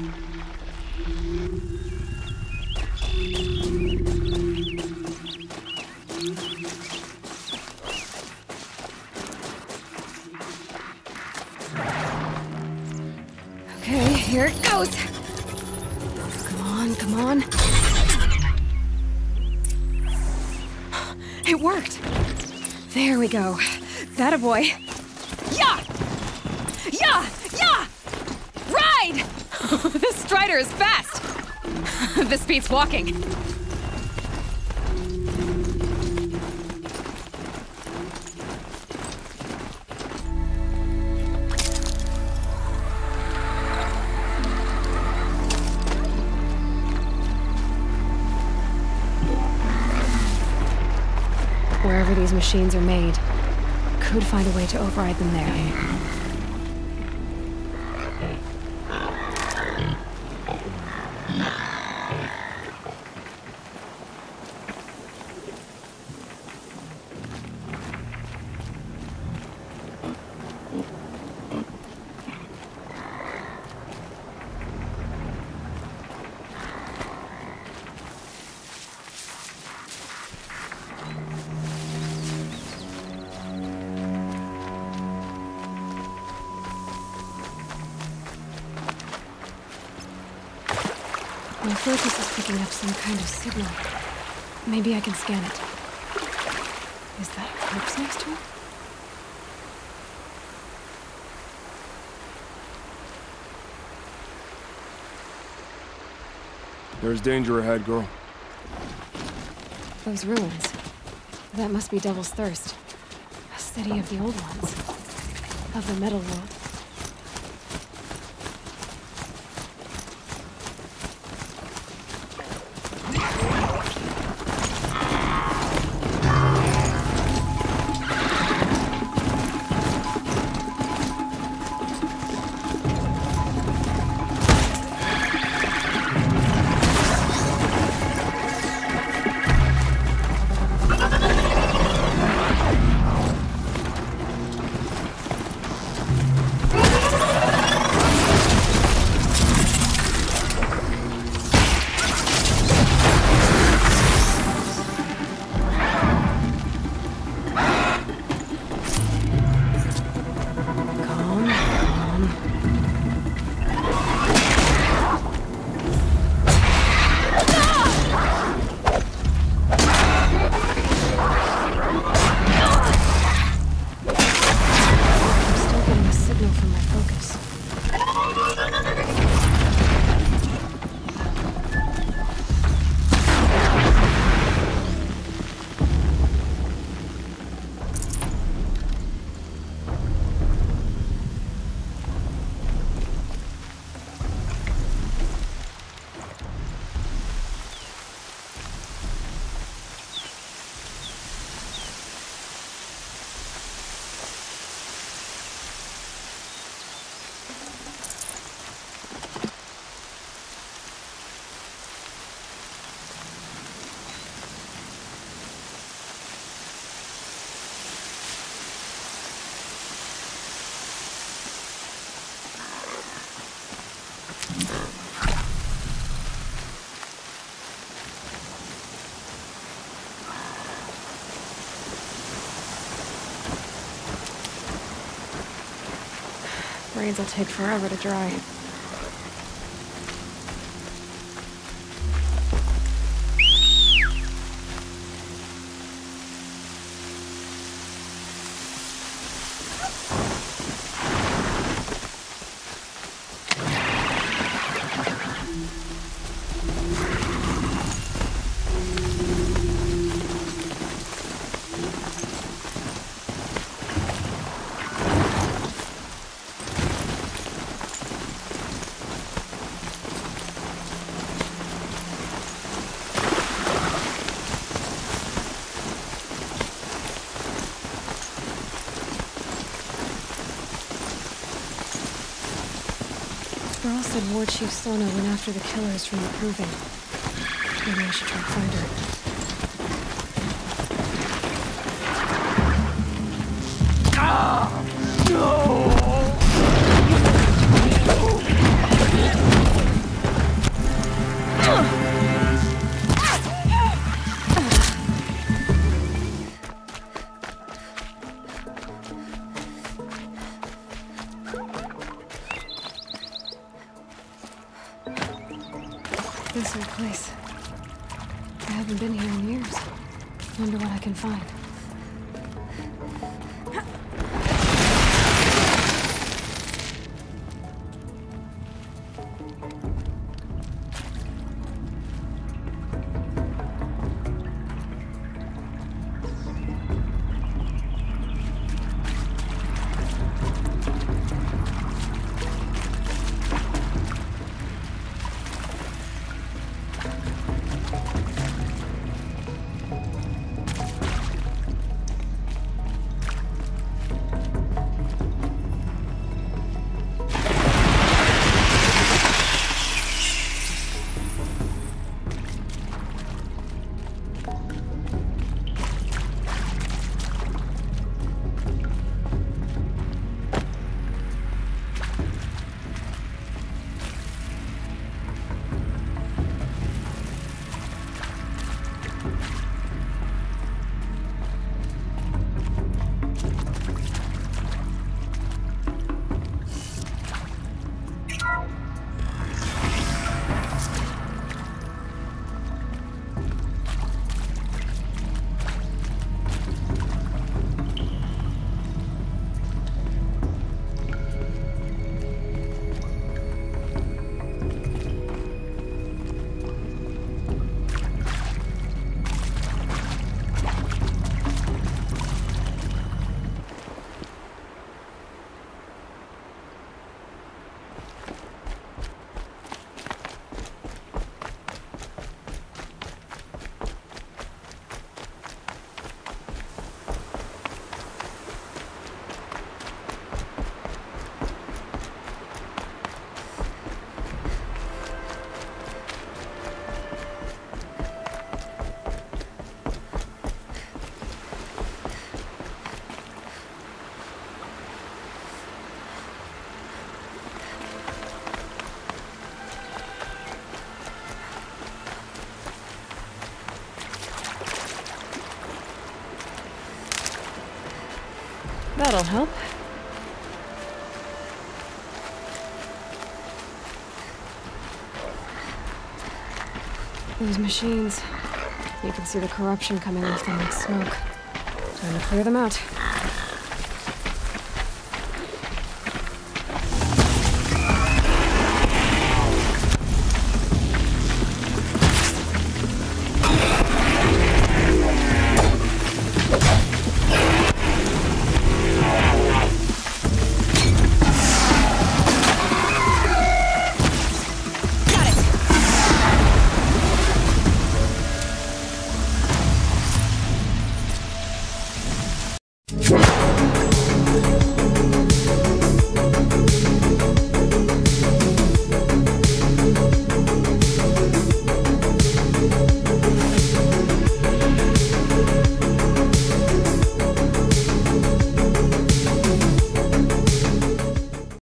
Okay, here it goes. Come on, come on. It worked. There we go. That a boy. Strider is fast. this beats walking. Wherever these machines are made, could find a way to override them there. Focus is picking up some kind of signal. Maybe I can scan it. Is that a corpse next to it? There's danger ahead, girl. Those ruins. That must be Devil's Thirst. A city of the old ones. Of the metal world. Brains will take forever to dry. Said War Chief Sona went after the killers from the Proving. Maybe I should try to find her. Place. I haven't been here in years. Wonder what I can find. That'll help. Those machines. You can see the corruption coming off them like smoke. Time to clear them out.